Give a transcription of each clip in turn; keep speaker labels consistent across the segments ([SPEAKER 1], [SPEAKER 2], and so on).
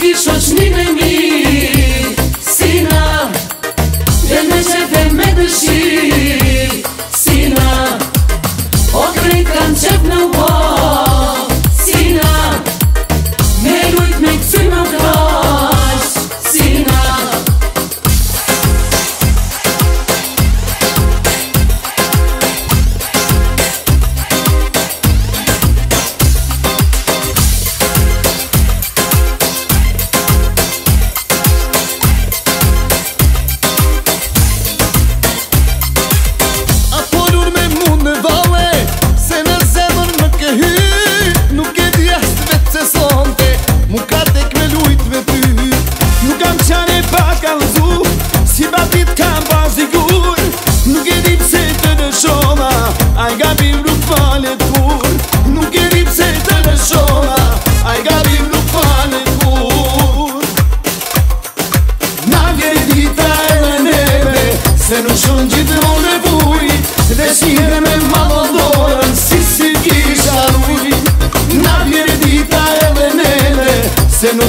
[SPEAKER 1] πίσω στην εμείς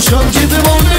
[SPEAKER 1] Konuşan gibi oldu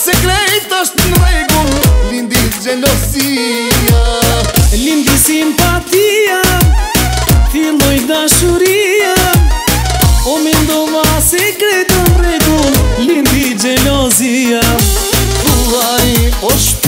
[SPEAKER 1] Se krejt është në regull Lindi gjelosia Lindi simpatia Filoj dashuria O me ndova se krejt në regull Lindi gjelosia Kullaj o shpër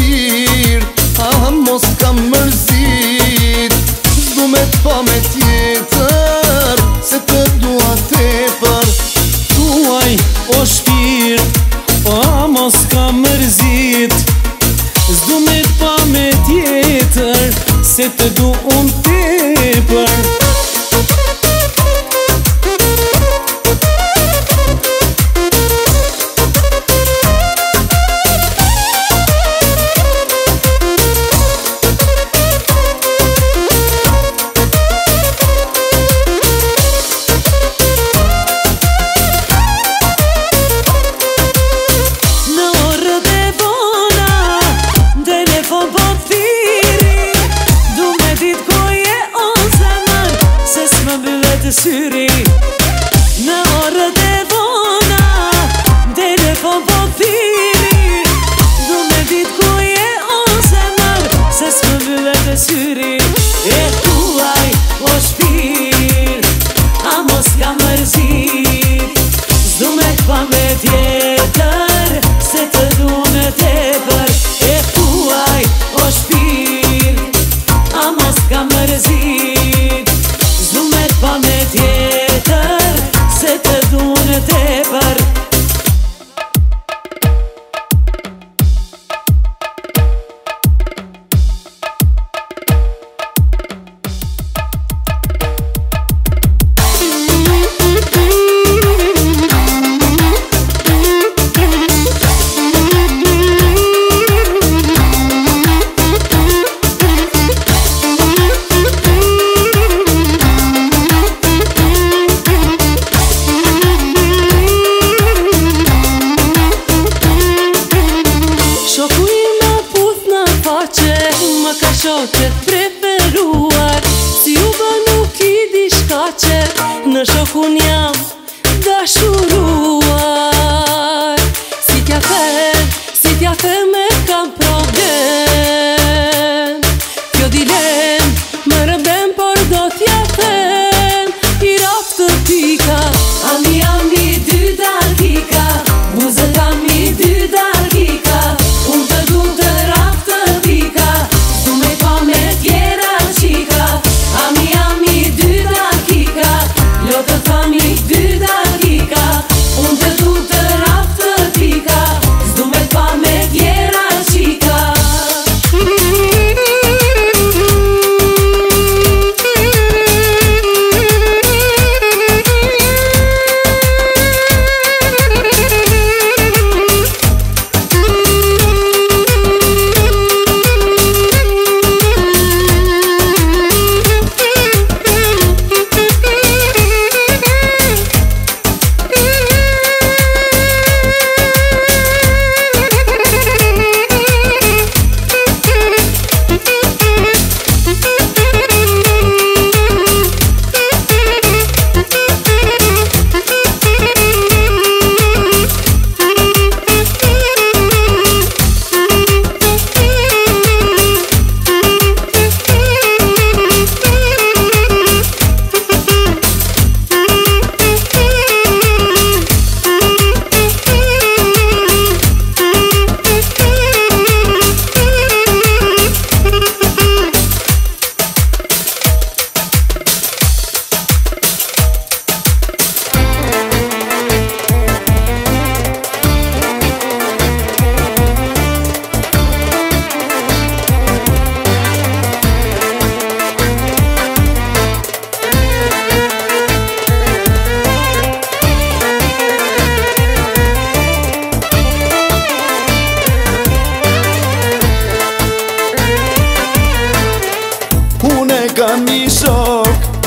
[SPEAKER 2] Unë e kam një shok,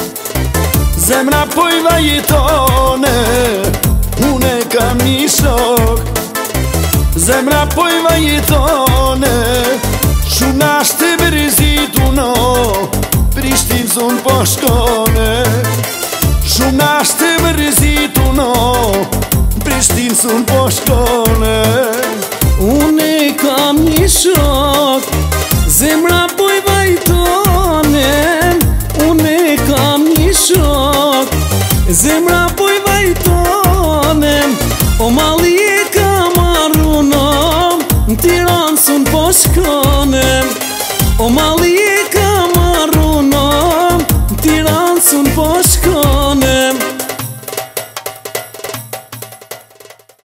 [SPEAKER 2] zemra pojma i tone Unë e kam një shok, zemra pojma i tone Shumë shte më rëzit të në, po shkone Shumë na shte më rëzit të në, pristin të në po shkone
[SPEAKER 3] zemra poj vajtonem O mali e kam arunom Në tiran sun po O mali e kam arunom Në tiran sun po